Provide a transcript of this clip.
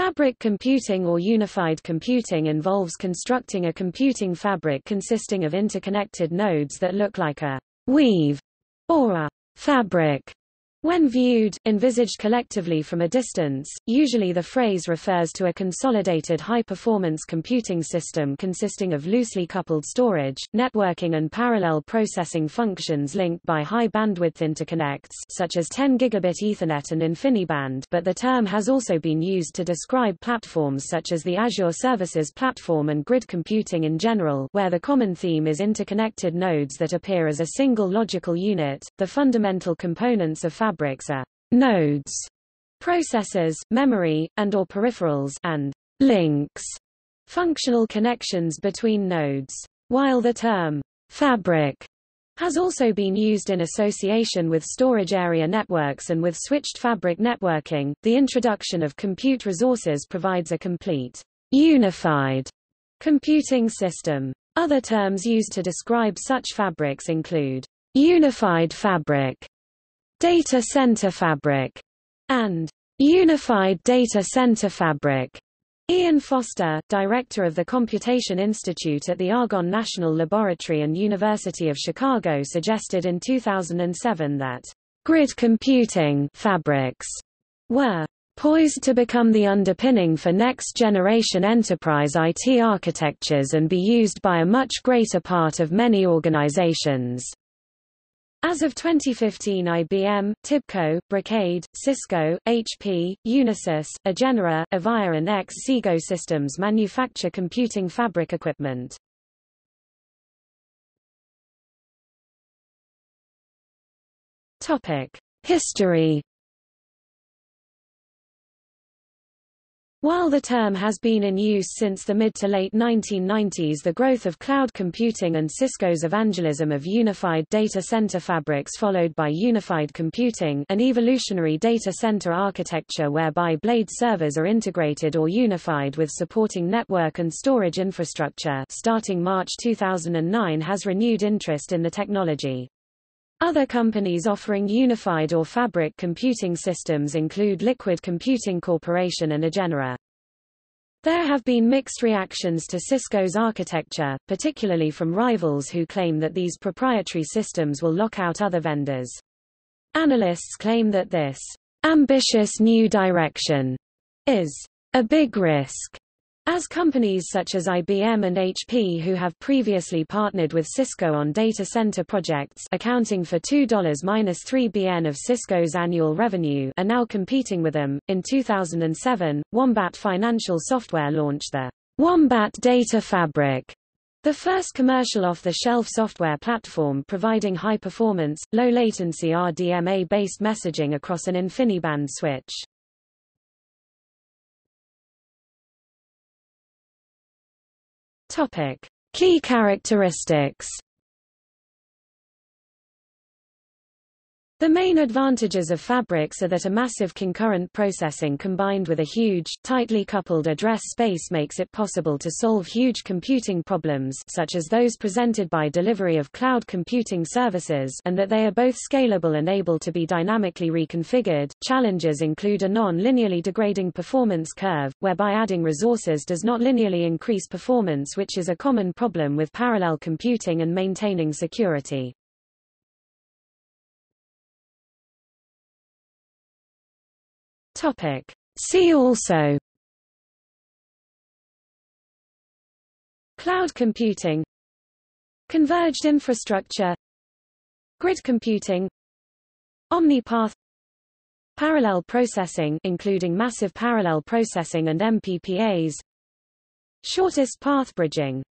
Fabric computing or unified computing involves constructing a computing fabric consisting of interconnected nodes that look like a weave or a fabric when viewed, envisaged collectively from a distance, usually the phrase refers to a consolidated high-performance computing system consisting of loosely coupled storage, networking and parallel processing functions linked by high-bandwidth interconnects such as 10 gigabit Ethernet and InfiniBand but the term has also been used to describe platforms such as the Azure Services Platform and grid computing in general where the common theme is interconnected nodes that appear as a single logical unit. The fundamental components of fabrics are nodes, processors, memory, and or peripherals, and links, functional connections between nodes. While the term fabric has also been used in association with storage area networks and with switched fabric networking, the introduction of compute resources provides a complete, unified computing system. Other terms used to describe such fabrics include unified fabric, Data Center Fabric, and Unified Data Center Fabric. Ian Foster, director of the Computation Institute at the Argonne National Laboratory and University of Chicago suggested in 2007 that grid computing fabrics were poised to become the underpinning for next-generation enterprise IT architectures and be used by a much greater part of many organizations. As of 2015 IBM, TIBCO, Brocade, Cisco, HP, Unisys, Egenera, Avaya and Xsigo Systems manufacture computing fabric equipment. History While the term has been in use since the mid to late 1990s the growth of cloud computing and Cisco's evangelism of unified data center fabrics followed by unified computing an evolutionary data center architecture whereby blade servers are integrated or unified with supporting network and storage infrastructure starting March 2009 has renewed interest in the technology. Other companies offering unified or fabric computing systems include Liquid Computing Corporation and Egenera. There have been mixed reactions to Cisco's architecture, particularly from rivals who claim that these proprietary systems will lock out other vendors. Analysts claim that this ambitious new direction is a big risk as companies such as IBM and HP who have previously partnered with Cisco on data center projects accounting for $2-3 BN of Cisco's annual revenue are now competing with them. In 2007, Wombat Financial Software launched the Wombat Data Fabric, the first commercial off-the-shelf software platform providing high-performance, low-latency RDMA-based messaging across an InfiniBand switch. Topic: Key characteristics. The main advantages of fabrics are that a massive concurrent processing combined with a huge, tightly coupled address space makes it possible to solve huge computing problems such as those presented by delivery of cloud computing services and that they are both scalable and able to be dynamically reconfigured. Challenges include a non-linearly degrading performance curve, whereby adding resources does not linearly increase performance which is a common problem with parallel computing and maintaining security. Topic. See also. Cloud computing. Converged infrastructure. Grid computing. Omnipath. Parallel processing including massive parallel processing and MPPAs Shortest path bridging